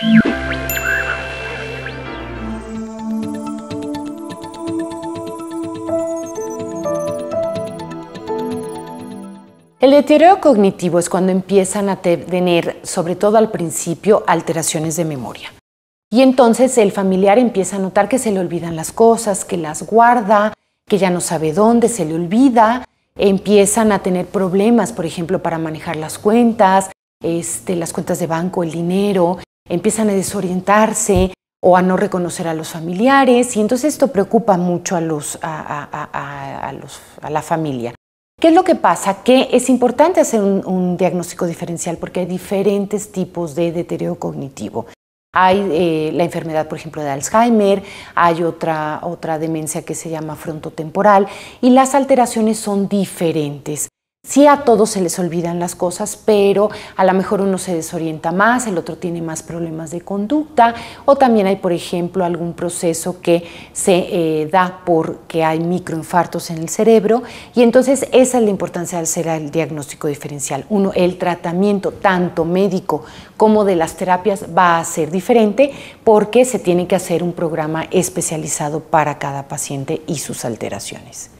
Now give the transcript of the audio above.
El deterioro cognitivo es cuando empiezan a tener, sobre todo al principio, alteraciones de memoria. Y entonces el familiar empieza a notar que se le olvidan las cosas, que las guarda, que ya no sabe dónde, se le olvida, empiezan a tener problemas, por ejemplo, para manejar las cuentas, este, las cuentas de banco, el dinero, empiezan a desorientarse o a no reconocer a los familiares y entonces esto preocupa mucho a, los, a, la familia. ¿Qué es lo que pasa? Que es importante hacer un, diagnóstico diferencial porque hay diferentes tipos de deterioro cognitivo. Hay eh, la enfermedad, por ejemplo, de Alzheimer, hay otra, otra demencia que se llama frontotemporal y las alteraciones son diferentes. Sí a todos se les olvidan las cosas, pero a lo mejor uno se desorienta más, el otro tiene más problemas de conducta o también hay, por ejemplo, algún proceso que se eh, da porque hay microinfartos en el cerebro y entonces esa es la importancia de hacer el diagnóstico diferencial. Uno, el tratamiento tanto médico como de las terapias va a ser diferente porque se tiene que hacer un programa especializado para cada paciente y sus alteraciones.